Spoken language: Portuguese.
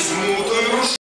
mesmo